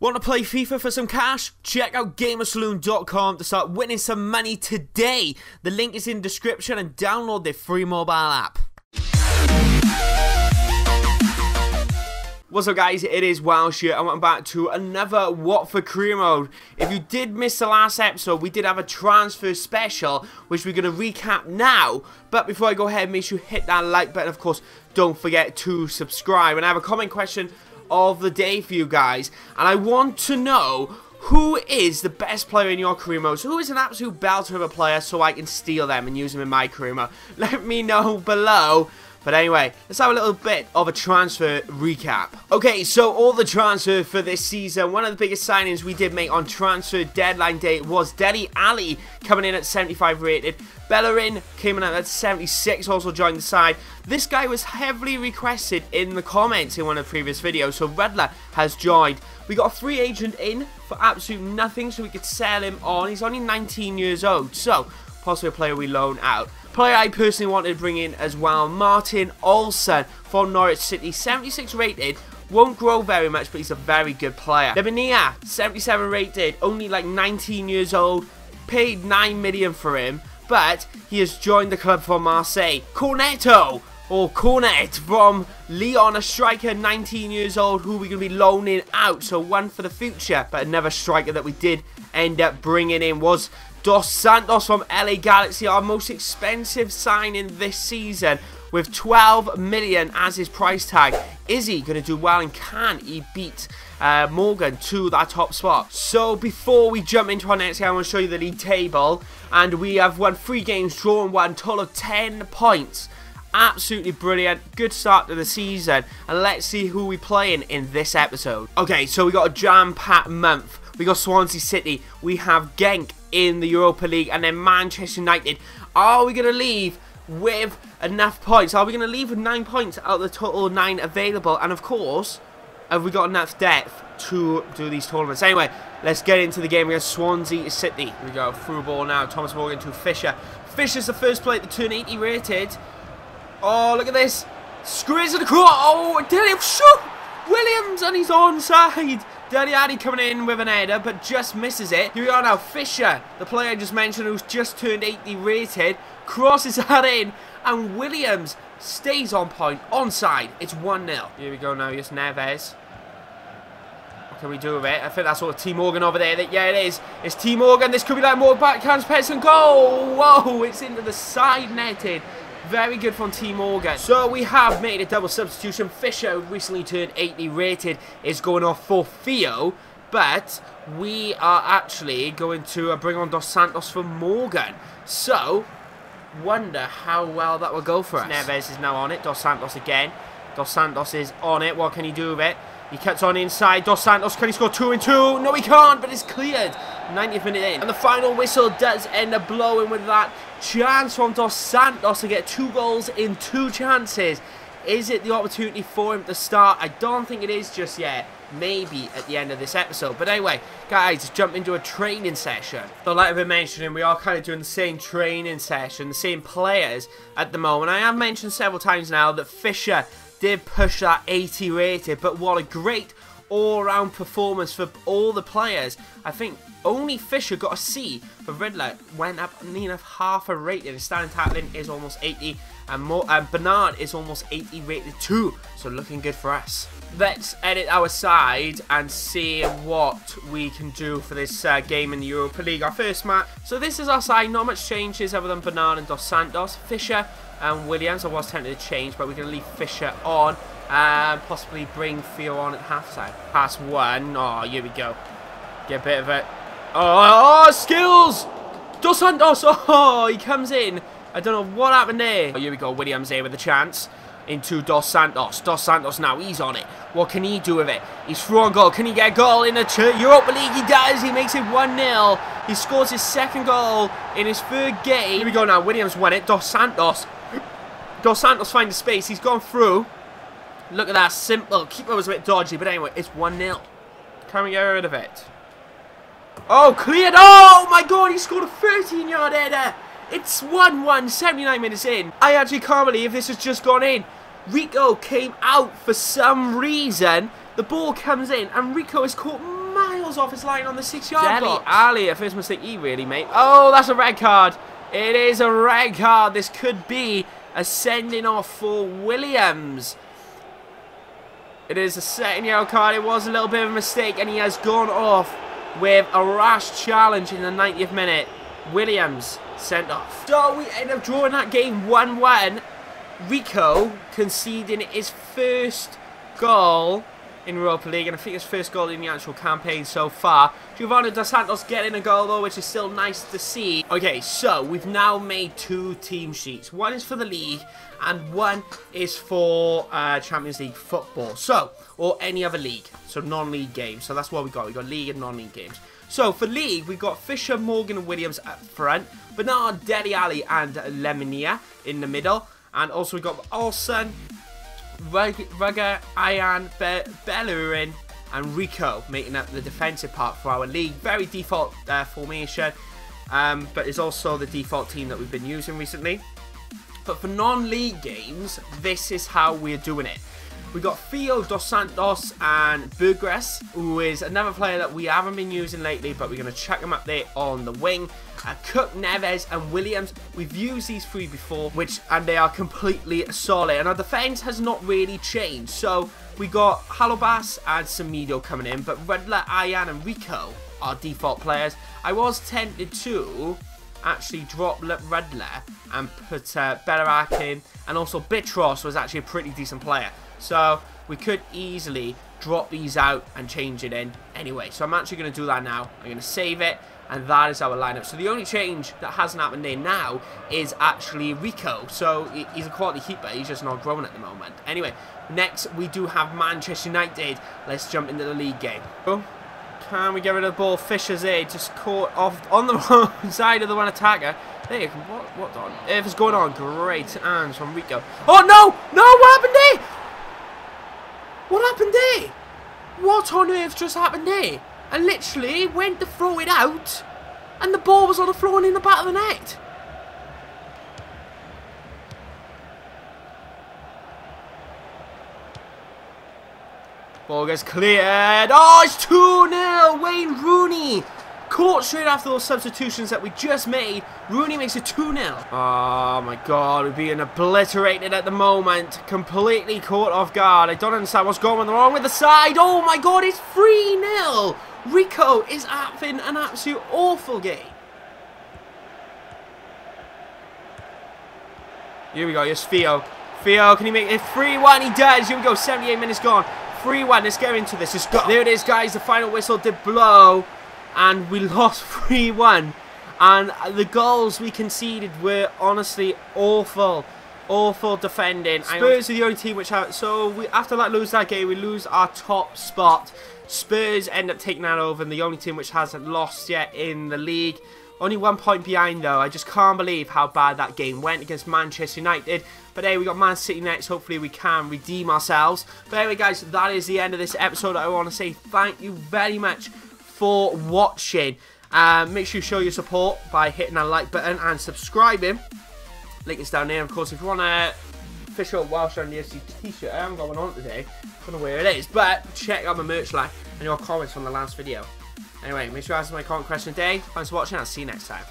Want to play FIFA for some cash? Check out Gamersaloon.com to start winning some money today. The link is in the description and download their free mobile app. What's up guys, it is Welsh here and welcome back to another Watford Career Mode. If you did miss the last episode, we did have a transfer special, which we're going to recap now. But before I go ahead, make sure you hit that like button, of course, don't forget to subscribe. And I have a comment question of the day for you guys. And I want to know who is the best player in your career mode? So who is an absolute belter of a player so I can steal them and use them in my career mode? Let me know below. But anyway, let's have a little bit of a transfer recap. Okay, so all the transfer for this season, one of the biggest signings we did make on transfer deadline day was Dele Alli coming in at 75 rated. Bellerin came in at 76, also joined the side. This guy was heavily requested in the comments in one of the previous videos, so Redler has joined. We got a free agent in for absolute nothing, so we could sell him on. He's only 19 years old, so possibly a player we loan out. Player I personally wanted to bring in as well, Martin Olsson from Norwich City, 76 rated, won't grow very much, but he's a very good player. Lemina, 77 rated, only like 19 years old, paid 9 million for him, but he has joined the club from Marseille. Cornetto, or Cornet from Lyon, a striker, 19 years old, who we're going to be loaning out. So one for the future. But another striker that we did end up bringing in was Dos Santos from LA Galaxy, our most expensive signing this season with 12 million as his price tag. Is he going to do well and can he beat uh, Morgan to that top spot? So before we jump into our next game, I want to show you the league table. And we have won three games, drawn one, total of 10 points. Absolutely brilliant. Good start to the season. And let's see who we playing in this episode. Okay, so we got a jam-packed month. We got Swansea City. We have Genk in the Europa League. And then Manchester United. Are we going to leave with enough points? Are we going to leave with nine points out of the total nine available? And of course, have we got enough depth to do these tournaments? Anyway, let's get into the game against Swansea City. Here we go. Through ball now. Thomas Morgan to Fisher. Fisher's the first player to turn 80 rated. Oh, look at this. Squeeze it across. Oh, Dele, shoot. Williams and he's onside. Dele Alli coming in with an header, but just misses it. Here we are now. Fisher, the player I just mentioned who's just turned 80 rated, crosses that in, and Williams stays on point, onside. It's 1-0. Here we go now. Yes, Neves. What can we do with it? I think that's all T Morgan over there. Yeah, it is. It's T Morgan. This could be like more backhands, pets and goal. Whoa, it's into the side netted. Very good from Team Morgan. So we have made a double substitution. Fisher, recently turned 80 rated, is going off for Theo. But we are actually going to uh, bring on Dos Santos for Morgan. So, wonder how well that will go for us. Neves is now on it. Dos Santos again. Dos Santos is on it. What can he do with it? He cuts on inside. Dos Santos, can he score two and two? No, he can't, but it's cleared. 90th minute in. And the final whistle does end up blowing with that chance from Dos Santos to get two goals in two chances. Is it the opportunity for him to start? I don't think it is just yet. Maybe at the end of this episode. But anyway, guys, jump into a training session. So like I've been mentioning, we are kind of doing the same training session, the same players at the moment. I have mentioned several times now that Fisher did push that 80 rated, but what a great all-round performance for all the players. I think only Fisher got a C, but Riddler went up near enough half a rating. Standing tackling is almost 80, and, more, and Bernard is almost 80 rated too, so looking good for us. Let's edit our side and see what we can do for this uh, game in the Europa League. Our first match. So this is our side. Not much changes other than Bernard and Dos Santos. Fisher and Williams. I was tempted to change, but we're going to leave Fisher on and possibly bring Theo on at half-time. Pass one. Oh, here we go. Get a bit of it. Ah, oh, oh, skills! Dos Santos. Oh, he comes in. I don't know what happened there. Oh, here we go. Williams here with a chance. Into Dos Santos. Dos Santos now. He's on it. What can he do with it? He's through on goal. Can he get a goal in the Europa League? He does. He makes it 1-0. He scores his second goal in his third game. Here we go now. Williams won it. Dos Santos Dos Santos finds space. He's gone through. Look at that. Simple. Keeper was a bit dodgy, but anyway, it's 1-0. Can we get rid of it? Oh, cleared. Oh, oh, my God. He scored a 13-yard header. It's 1-1, 79 minutes in. I actually can't believe this has just gone in. Rico came out for some reason. The ball comes in, and Rico is caught miles off his line on the six-yard Deli box. Ali, a first mistake he really made. Oh, that's a red card. It is a red card. This could be a sending off for Williams. It is a second yellow card. It was a little bit of a mistake, and he has gone off with a rash challenge in the 90th minute. Williams sent off. So we end up drawing that game 1-1. Rico conceding his first goal in Europa League, and I think his first goal in the actual campaign so far. Giovanni Dos Santos getting a goal though, which is still nice to see. Okay, so we've now made two team sheets. One is for the league, and one is for uh, Champions League football. So, or any other league, so non-league games. So that's what we got. We got league and non-league games. So for league, we've got Fisher, Morgan, and Williams up front, Bernard, Dele Alli, and Lemina in the middle, and also we've got Olsson, Rugger, Ian, Be Bellerin, and Rico making up the defensive part for our league. Very default uh, formation, um, but it's also the default team that we've been using recently. But for non-league games, this is how we're doing it. We got Theo Dos Santos and Burgess, who is another player that we haven't been using lately, but we're going to check him up there on the wing. Uh, Cook, Neves, and Williams. We've used these three before, which and they are completely solid. And our defense has not really changed. So we got Holebas and Samido coming in, but Redler, Ayan, and Rico are default players. I was tempted to actually drop Redler and put uh, in, and also Bitros was actually a pretty decent player. So we could easily drop these out and change it in anyway. So I'm actually going to do that now. I'm going to save it. And that is our lineup. So the only change that hasn't happened there now is actually Rico. So he's a quality keeper. He's just not growing at the moment. Anyway, next we do have Manchester United. Let's jump into the league game. Oh, can we get rid of the ball? Fisher's there. Just caught off on the wrong side of the one attacker. There. What, what on earth is going on? Great hands from Rico. Oh, no! No, what happened there? What happened there? What on earth just happened there? And literally went to throw it out, and the ball was on the floor and in the back of the net. Ball gets cleared. Oh, it's 2-0. Wayne Rooney caught straight after those substitutions that we just made. Rooney makes it 2-0. Oh my god, we're being obliterated at the moment. Completely caught off guard. I don't understand what's going wrong with the side. Oh my god, it's 3-0. Rico is having an absolute awful game. Here we go, here's Theo. Theo, can he make it 3-1? He does. Here we go, 78 minutes gone. 3-1, let's get into this. Let's go. There it is, guys. The final whistle did blow. And we lost 3-1. And the goals we conceded were honestly awful. Awful defending. Spurs are the only team which have... So we, after that lose that game, we lose our top spot. Spurs end up taking that over. And the only team which hasn't lost yet in the league. Only one point behind though. I just can't believe how bad that game went against Manchester United. But hey, we got Man City next. Hopefully we can redeem ourselves. But anyway guys, that is the end of this episode. I want to say thank you very much for watching. Um, make sure you show your support by hitting that like button and subscribing. Link is down there. Of course, if you want a official Welsh the FC t-shirt, I got one on today. I don't know where it is. But check out my merch line and your comments from the last video. Anyway, make sure you answer my comment question today. Thanks for watching. I'll see you next time.